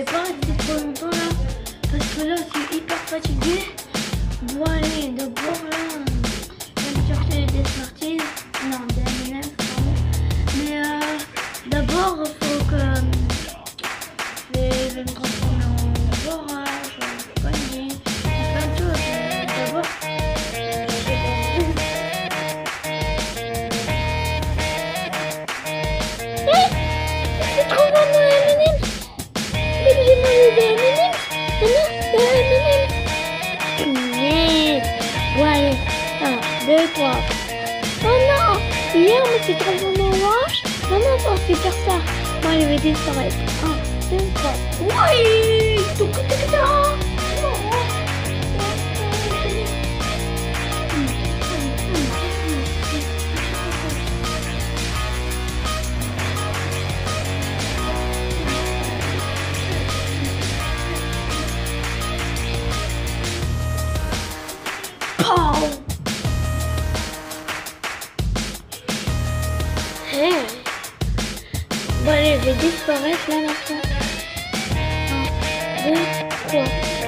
Bon, pas rester trop longtemps là, parce que là je suis hyper fatigué. Bon allez, d'abord là, je vais me chercher des Smarties, non des M&M's pardon. Mais euh, d'abord faut que je vais, me transformer en orage, en connerie, plein. D'abord, vais C'est trop bon 1, 2, 3 Oh non Hier, on s'est transformé en orange Maman, on fait faire ça. Allez, je vais disparaître 1, 2, 3 Oui! Tout que Bon allez, je vais disparaître là maintenant 1, 2, 3